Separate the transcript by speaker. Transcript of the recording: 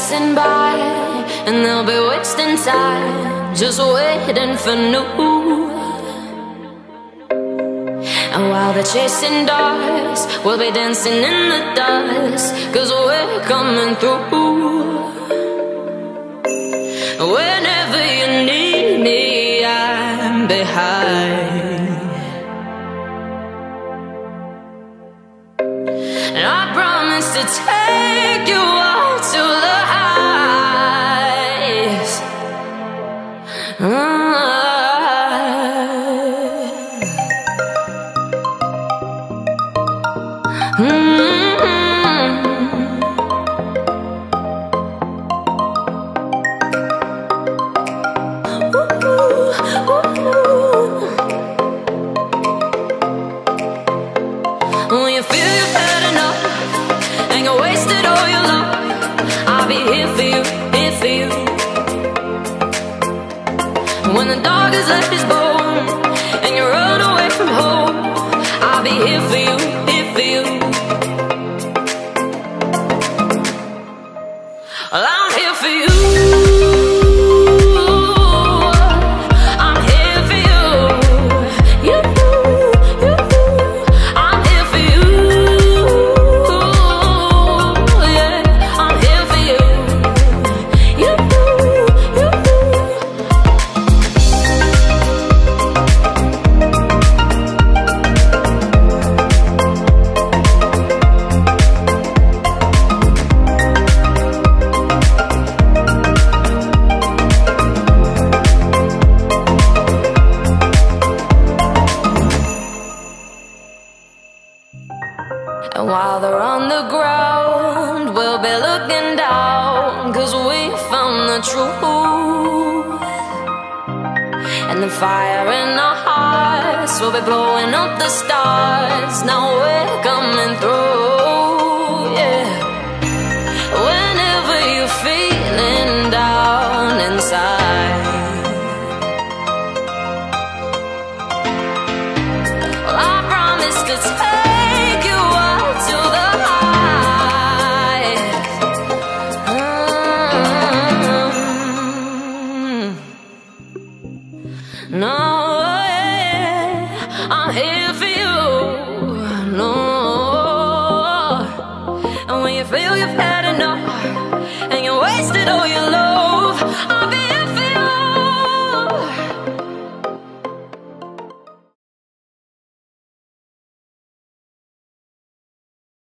Speaker 1: passing by and they'll be wasting time just waiting for new. And while they're chasing dogs, we'll be dancing in the dust, cause we're coming through. Whenever you need me, I'm behind. And I promise to take you out to the Mm-hmm. here for you, feel you're not enough and you wasted all your love, I'll be here for you. When the dog has left his bone and you run away from home, I'll be here for you, And while they're on the ground, we'll be looking down, cause we found the truth. And the fire in our hearts will be blowing up the stars. Now we're coming through, No, yeah, I'm here for you. No, eh, and when you feel you've had enough